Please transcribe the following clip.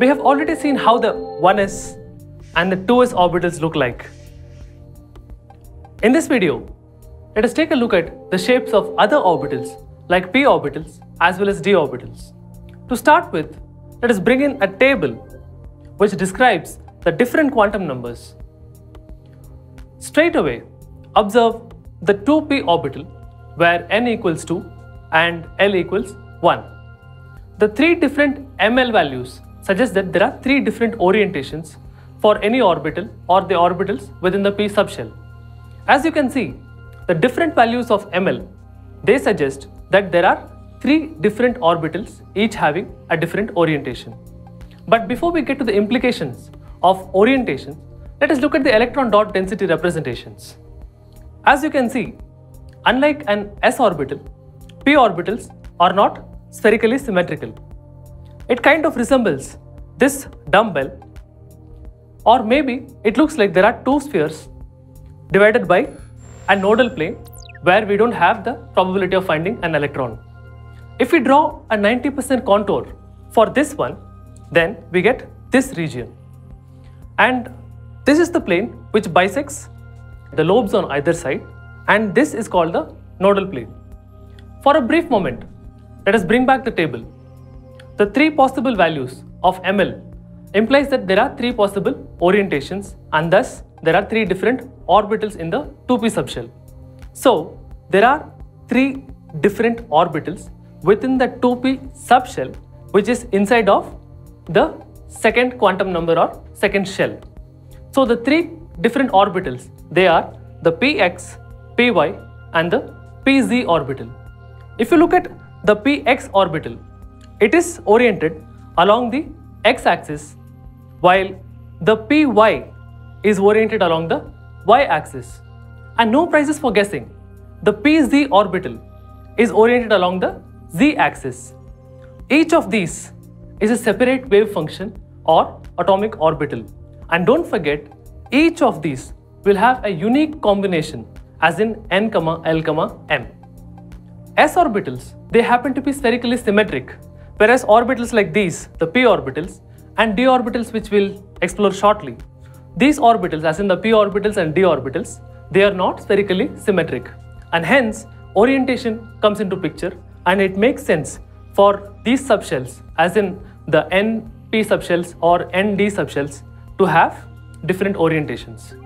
We have already seen how the 1s and the 2s orbitals look like. In this video, let us take a look at the shapes of other orbitals like p orbitals as well as d orbitals. To start with, let us bring in a table which describes the different quantum numbers. Straight away, observe the 2p orbital where n equals 2 and l equals 1. The three different ml values suggest that there are three different orientations for any orbital or the orbitals within the p subshell. As you can see, the different values of ml, they suggest that there are three different orbitals each having a different orientation. But before we get to the implications of orientation, let us look at the electron dot density representations. As you can see, unlike an s orbital, p orbitals are not spherically symmetrical. It kind of resembles this dumbbell or maybe it looks like there are two spheres divided by a nodal plane where we don't have the probability of finding an electron. If we draw a 90% contour for this one, then we get this region. And this is the plane which bisects the lobes on either side and this is called the nodal plane. For a brief moment, let us bring back the table. The three possible values of ML implies that there are three possible orientations and thus there are three different orbitals in the 2p subshell. So there are three different orbitals within the 2p subshell which is inside of the second quantum number or second shell. So the three different orbitals, they are the px, py and the pz orbital. If you look at the px orbital, it is oriented along the x-axis while the py is oriented along the y-axis. And no prizes for guessing. The pz orbital is oriented along the z-axis. Each of these is a separate wave function or atomic orbital. And don't forget, each of these will have a unique combination as in n, l, m. S orbitals, they happen to be spherically symmetric, whereas orbitals like these, the p orbitals, and d orbitals which we'll explore shortly, these orbitals as in the p orbitals and d orbitals, they are not spherically symmetric. And hence, orientation comes into picture and it makes sense for these subshells as in the NP subshells or ND subshells to have different orientations.